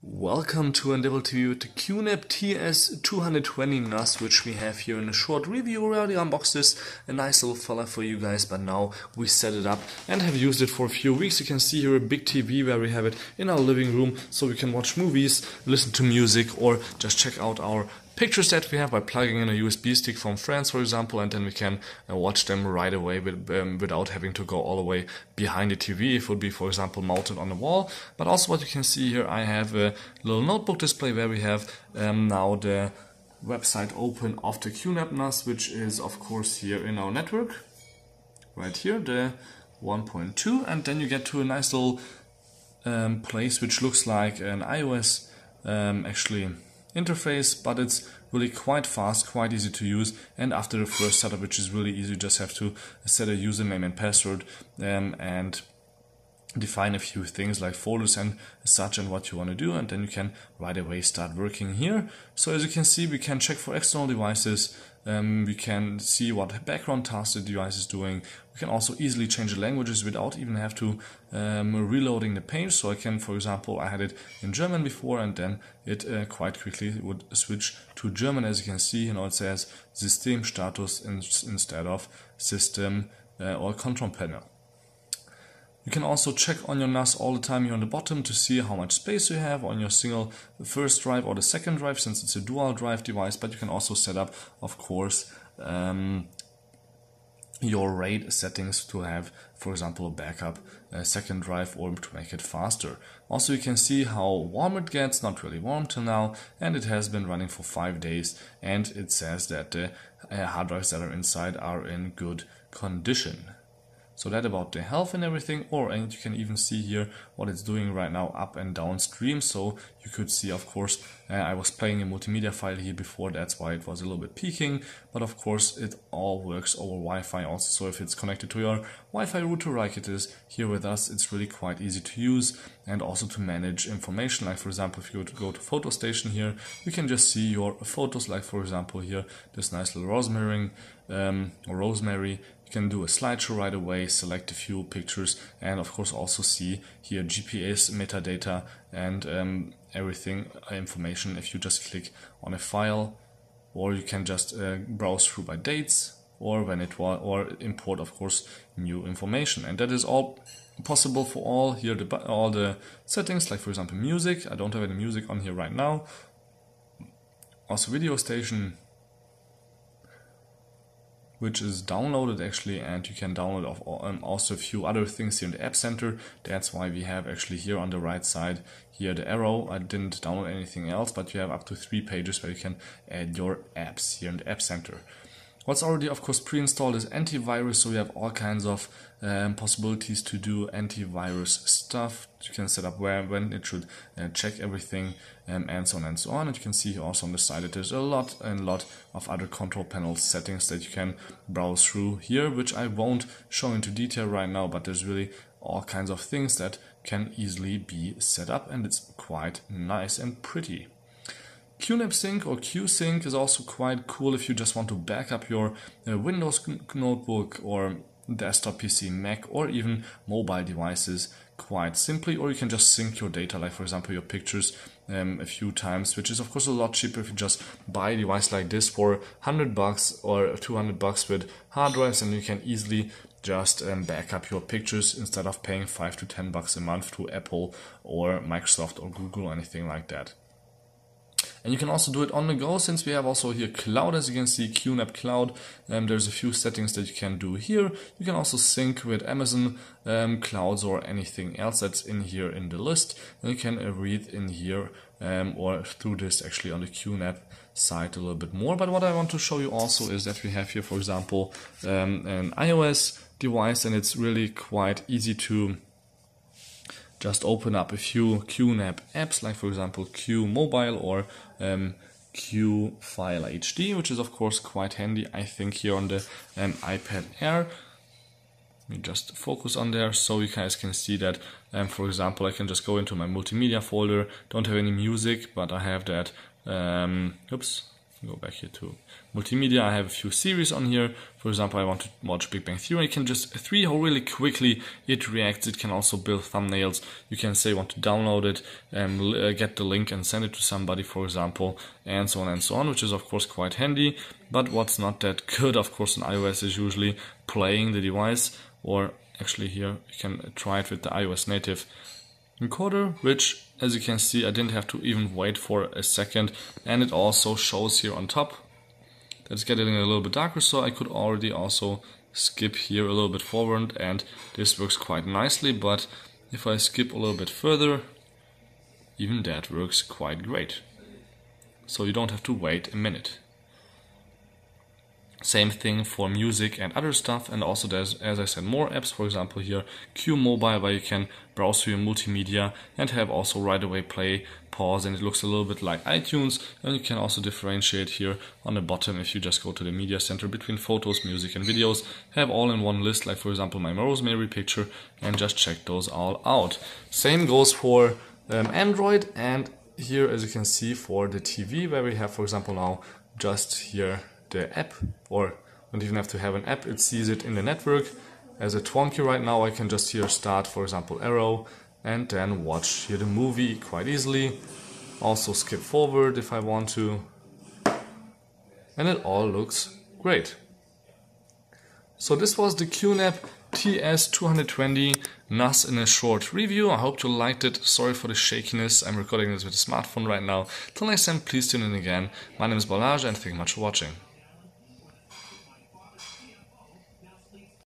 Welcome to nDevil TV with the QNAP TS220 NAS which we have here in a short review. We already unboxed this, a nice little fella for you guys, but now we set it up and have used it for a few weeks. You can see here a big TV where we have it in our living room so we can watch movies, listen to music or just check out our pictures that we have by plugging in a USB stick from France, for example, and then we can uh, watch them right away with, um, without having to go all the way behind the TV. If it would be, for example, mounted on the wall. But also what you can see here, I have a little notebook display where we have um, now the website open of the QNAP NAS, which is of course here in our network, right here, the 1.2, and then you get to a nice little um, place which looks like an iOS um, actually interface, but it's really quite fast, quite easy to use. And after the first setup, which is really easy, you just have to set a username and password um, and define a few things like folders and such and what you want to do and then you can right away start working here. So as you can see we can check for external devices um, we can see what background tasks the device is doing. We can also easily change the languages without even have to um, reloading the page. So I can for example I had it in German before and then it uh, quite quickly would switch to German. As you can see you know it says Systemstatus in, instead of system uh, or control panel you can also check on your NAS all the time here on the bottom to see how much space you have on your single first drive or the second drive since it's a dual drive device but you can also set up of course um, your RAID settings to have for example a backup a second drive or to make it faster. Also you can see how warm it gets, not really warm till now and it has been running for 5 days and it says that the uh, hard drives that are inside are in good condition. So that about the health and everything, or and you can even see here what it's doing right now up and downstream. So you could see, of course, uh, I was playing a multimedia file here before, that's why it was a little bit peaking. But of course, it all works over Wi-Fi also. So if it's connected to your Wi-Fi router like it is here with us, it's really quite easy to use and also to manage information. Like for example, if you go to photo station here, you can just see your photos. Like for example here, this nice little rosemary, um, rosemary you can do a slideshow right away, select a few pictures, and of course also see here GPS metadata and um, everything uh, information if you just click on a file, or you can just uh, browse through by dates, or when it was, or import of course new information, and that is all possible for all here the all the settings, like for example music. I don't have any music on here right now. Also video station which is downloaded actually and you can download um, also a few other things here in the app center. That's why we have actually here on the right side here the arrow. I didn't download anything else but you have up to three pages where you can add your apps here in the app center What's already of course pre-installed is antivirus, so we have all kinds of um, possibilities to do antivirus stuff. You can set up where when it should uh, check everything um, and so on and so on. And you can see also on the side that there's a lot and lot of other control panel settings that you can browse through here, which I won't show into detail right now, but there's really all kinds of things that can easily be set up and it's quite nice and pretty. QNAP Sync or QSync is also quite cool if you just want to back up your uh, Windows notebook or desktop PC, Mac or even mobile devices quite simply or you can just sync your data like for example your pictures um, a few times which is of course a lot cheaper if you just buy a device like this for 100 bucks or 200 bucks with hard drives and you can easily just um, back up your pictures instead of paying 5 to 10 bucks a month to Apple or Microsoft or Google or anything like that. And you can also do it on the go since we have also here cloud as you can see QNAP cloud. Um, there's a few settings that you can do here. You can also sync with Amazon um, clouds or anything else that's in here in the list. And you can uh, read in here um, or through this actually on the QNAP site a little bit more. But what I want to show you also is that we have here, for example, um, an iOS device and it's really quite easy to just open up a few QNAP apps, like for example Q Mobile or um, Q File HD, which is of course quite handy, I think, here on the um, iPad Air. Let me just focus on there so you guys can see that, um, for example, I can just go into my multimedia folder, don't have any music, but I have that, um, oops, go back here to multimedia. I have a few series on here. For example, I want to watch Big Bang Theory. You can just three how really quickly it reacts. It can also build thumbnails. You can say want to download it, and uh, get the link and send it to somebody, for example, and so on and so on, which is of course quite handy. But what's not that good, of course, on iOS is usually playing the device, or actually here you can try it with the iOS native encoder, which as you can see I didn't have to even wait for a second. And it also shows here on top that's getting a little bit darker so I could already also skip here a little bit forward and this works quite nicely. But if I skip a little bit further even that works quite great. So you don't have to wait a minute same thing for music and other stuff and also there's as I said more apps for example here Q Mobile where you can browse through your multimedia and have also right away play pause and it looks a little bit like iTunes and you can also differentiate here on the bottom if you just go to the media center between photos music and videos have all in one list like for example my rosemary picture and just check those all out. Same goes for um, Android and here as you can see for the TV where we have for example now just here the app or don't even have to have an app, it sees it in the network. As a Twonky right now, I can just here start, for example, Arrow, and then watch here the movie quite easily. Also skip forward if I want to. And it all looks great. So this was the QNAP TS220 NAS in a short review. I hope you liked it. Sorry for the shakiness. I'm recording this with a smartphone right now. Till next time, please tune in again. My name is Balazs and thank you much for watching.